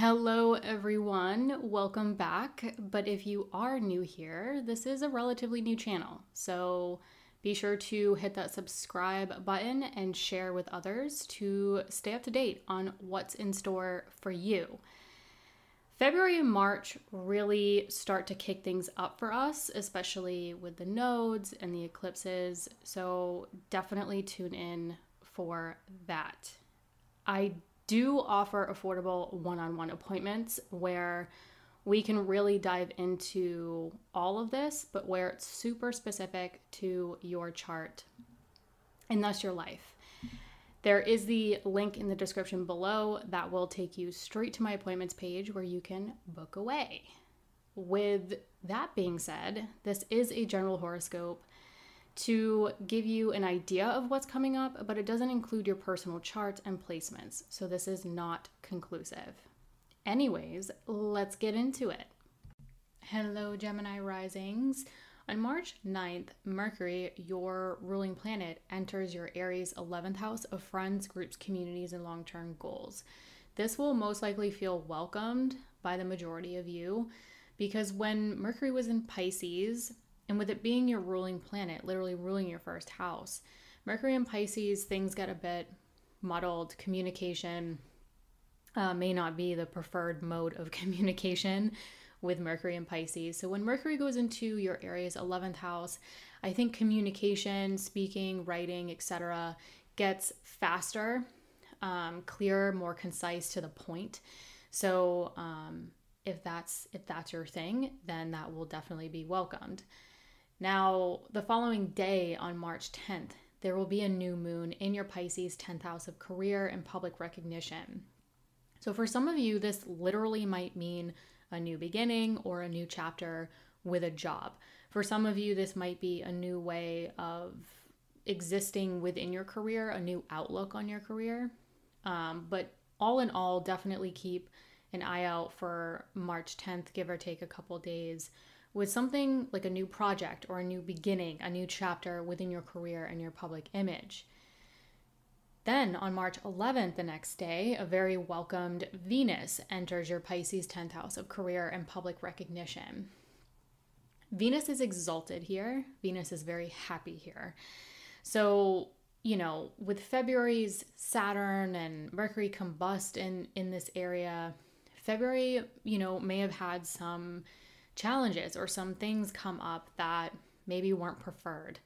Hello, everyone. Welcome back. But if you are new here, this is a relatively new channel. So be sure to hit that subscribe button and share with others to stay up to date on what's in store for you. February and March really start to kick things up for us, especially with the nodes and the eclipses. So definitely tune in for that. I do offer affordable one on one appointments where we can really dive into all of this, but where it's super specific to your chart and thus your life. There is the link in the description below that will take you straight to my appointments page where you can book away. With that being said, this is a general horoscope to give you an idea of what's coming up, but it doesn't include your personal charts and placements, so this is not conclusive. Anyways, let's get into it. Hello, Gemini risings. On March 9th, Mercury, your ruling planet, enters your Aries 11th house of friends, groups, communities, and long term goals. This will most likely feel welcomed by the majority of you because when Mercury was in Pisces, and with it being your ruling planet, literally ruling your first house, Mercury and Pisces, things get a bit muddled. Communication uh, may not be the preferred mode of communication with Mercury and Pisces. So when Mercury goes into your Aries 11th house, I think communication, speaking, writing, etc., gets faster, um, clearer, more concise to the point. So um, if that's if that's your thing, then that will definitely be welcomed. Now, the following day on March 10th, there will be a new moon in your Pisces 10th house of career and public recognition. So, for some of you, this literally might mean a new beginning or a new chapter with a job. For some of you, this might be a new way of existing within your career, a new outlook on your career. Um, but all in all, definitely keep an eye out for March 10th, give or take a couple days with something like a new project or a new beginning, a new chapter within your career and your public image. Then on March 11th, the next day, a very welcomed Venus enters your Pisces 10th house of career and public recognition. Venus is exalted here, Venus is very happy here. So, you know, with February's Saturn and Mercury combust in in this area, February, you know, may have had some challenges or some things come up that maybe weren't preferred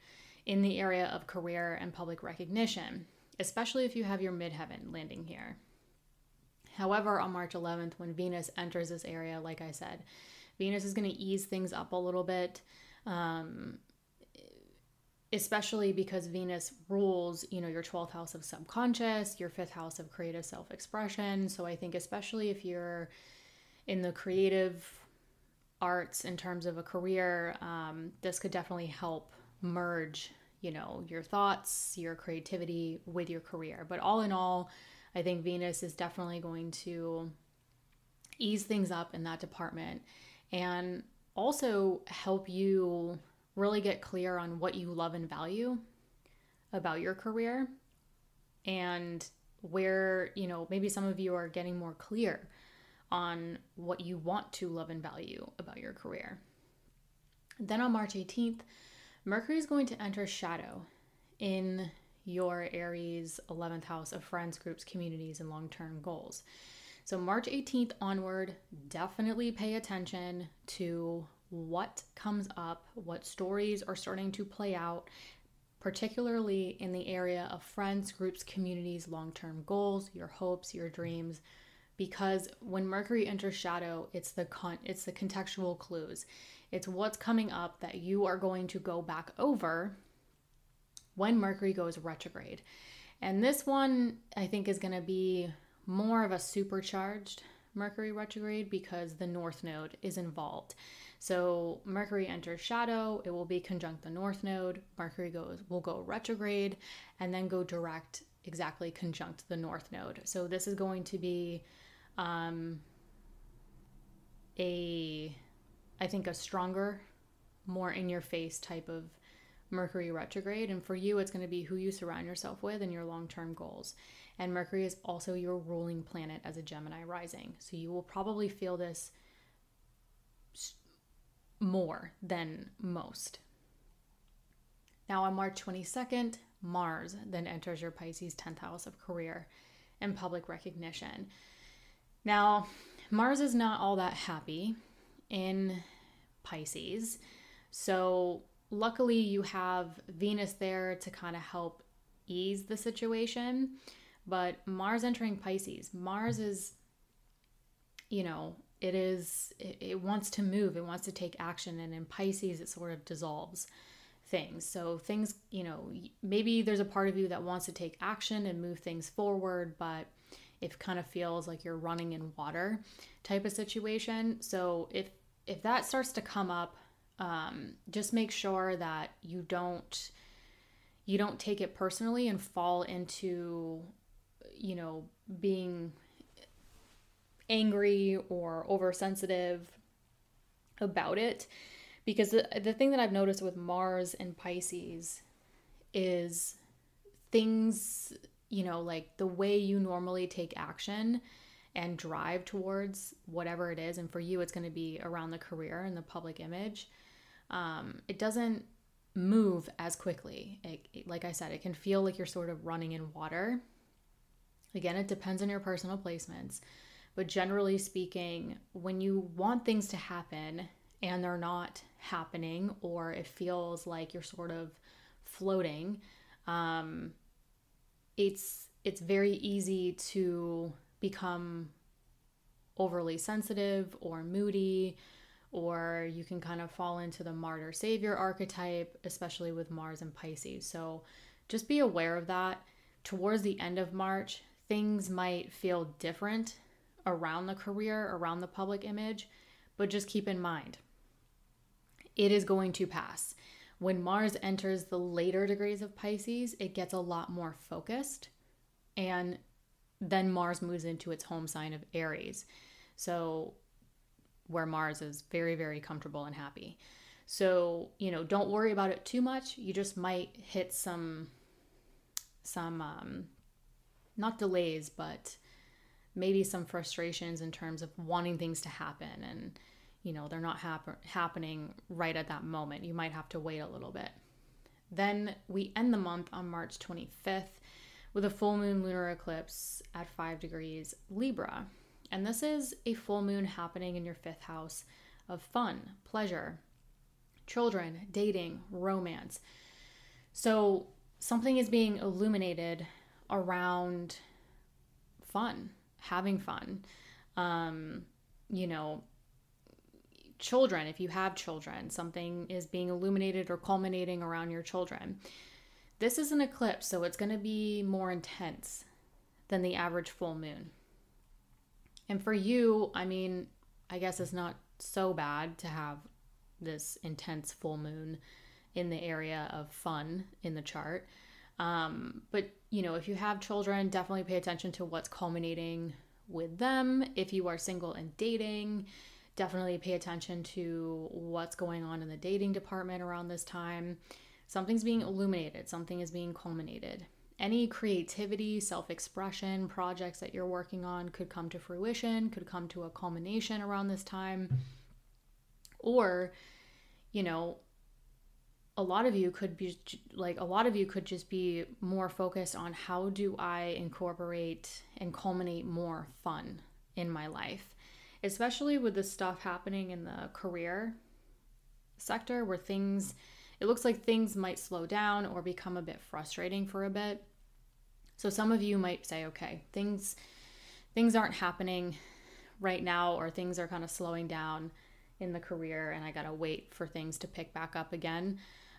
in the area of career and public recognition, especially if you have your midheaven landing here. However, on March 11th, when Venus enters this area, like I said, Venus is going to ease things up a little bit, um, especially because Venus rules, you know, your 12th house of subconscious, your fifth house of creative self expression. So I think, especially if you're in the creative arts in terms of a career, um, this could definitely help merge, you know, your thoughts, your creativity with your career. But all in all, I think Venus is definitely going to ease things up in that department and also help you really get clear on what you love and value about your career and where, you know, maybe some of you are getting more clear on what you want to love and value about your career. Then on March 18th, Mercury is going to enter shadow in your Aries 11th house of friends, groups, communities, and long term goals. So, March 18th onward, definitely pay attention to what comes up, what stories are starting to play out, particularly in the area of friends, groups, communities, long term goals, your hopes, your dreams, because when Mercury enters shadow, it's the con- it's the contextual clues. It's what's coming up that you are going to go back over when Mercury goes retrograde. And this one I think is going to be more of a supercharged Mercury retrograde because the north node is involved. So Mercury enters shadow, it will be conjunct the north node. Mercury goes will go retrograde and then go direct exactly conjunct the north node. So this is going to be um, a, I think, a stronger, more in your face type of Mercury retrograde. And for you, it's going to be who you surround yourself with and your long term goals. And Mercury is also your ruling planet as a Gemini rising. So you will probably feel this more than most. Now, on March 22nd, Mars then enters your Pisces 10th house of career and public recognition. Now, Mars is not all that happy in Pisces. So, luckily, you have Venus there to kind of help ease the situation. But Mars entering Pisces, Mars is, you know, it is, it, it wants to move, it wants to take action. And in Pisces, it sort of dissolves things. So things, you know, maybe there's a part of you that wants to take action and move things forward, but it kind of feels like you're running in water type of situation. So if if that starts to come up, um, just make sure that you don't you don't take it personally and fall into you know being angry or oversensitive about it because the, the thing that I've noticed with Mars and Pisces is things, you know, like the way you normally take action and drive towards whatever it is. And for you, it's going to be around the career and the public image. Um, it doesn't move as quickly. It, it, like I said, it can feel like you're sort of running in water. Again, it depends on your personal placements. But generally speaking, when you want things to happen and they're not happening or it feels like you're sort of floating um, it's it's very easy to become overly sensitive or moody or you can kind of fall into the martyr savior archetype especially with mars and pisces so just be aware of that towards the end of march things might feel different around the career around the public image but just keep in mind it is going to pass. When Mars enters the later degrees of Pisces, it gets a lot more focused. And then Mars moves into its home sign of Aries. So, where Mars is very, very comfortable and happy. So, you know, don't worry about it too much. You just might hit some, some, um, not delays, but maybe some frustrations in terms of wanting things to happen and you know they're not hap- happening right at that moment. You might have to wait a little bit. Then we end the month on march 25th with a full moon lunar eclipse at 5 degrees libra. And this is a full moon happening in your fifth house of fun pleasure children dating romance. So something is being illuminated around fun having fun. Um, you know children, if you have children, something is being illuminated or culminating around your children. This is an eclipse, so it's going to be more intense than the average full moon. And for you, I mean, I guess it's not so bad to have this intense full moon in the area of fun in the chart. Um, but, you know, if you have children, definitely pay attention to what's culminating with them. If you are single and dating, definitely pay attention to what's going on in the dating department around this time. Something's being illuminated, something is being culminated. Any creativity, self expression, projects that you're working on could come to fruition, could come to a culmination around this time. Or, you know, a lot of you could be like a lot of you could just be more focused on how do I incorporate and culminate more fun in my life especially with the stuff happening in the career sector where things it looks like things might slow down or become a bit frustrating for a bit. So some of you might say, okay, things things aren't happening right now or things are kind of slowing down in the career and I got to wait for things to pick back up again.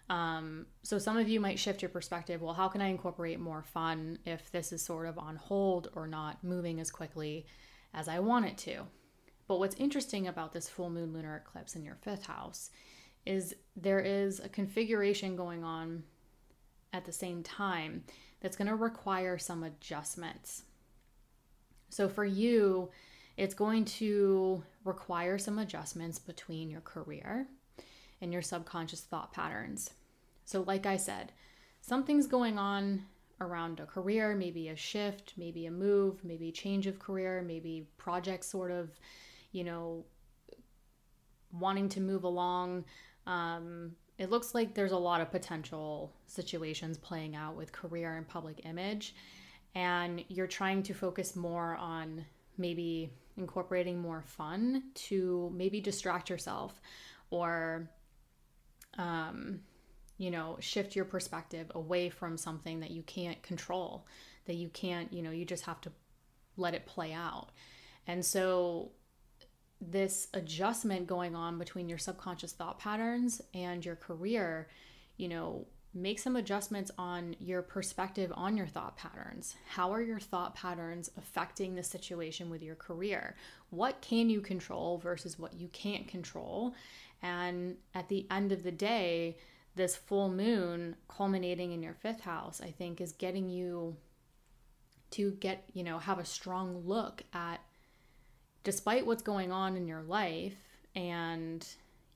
Um, so some of you might shift your perspective. Well, how can I incorporate more fun if this is sort of on hold or not moving as quickly as I want it to? But what's interesting about this full moon lunar eclipse in your fifth house is there is a configuration going on at the same time that's going to require some adjustments. So for you, it's going to require some adjustments between your career and your subconscious thought patterns. So, like I said, something's going on around a career, maybe a shift, maybe a move, maybe change of career, maybe project sort of, you know, wanting to move along. Um, it looks like there's a lot of potential situations playing out with career and public image. And you're trying to focus more on maybe incorporating more fun to maybe distract yourself or um, you know, shift your perspective away from something that you can't control, that you can't, you know, you just have to let it play out. And so, this adjustment going on between your subconscious thought patterns and your career, you know, make some adjustments on your perspective on your thought patterns. How are your thought patterns affecting the situation with your career? What can you control versus what you can't control? And at the end of the day, this full moon culminating in your fifth house, I think, is getting you to get, you know, have a strong look at despite what's going on in your life and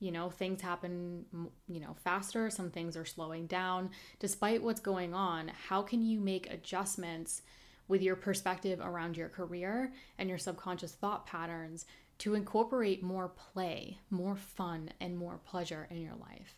you know things happen you know faster some things are slowing down despite what's going on how can you make adjustments with your perspective around your career and your subconscious thought patterns to incorporate more play more fun and more pleasure in your life